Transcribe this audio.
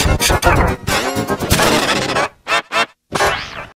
Shut up.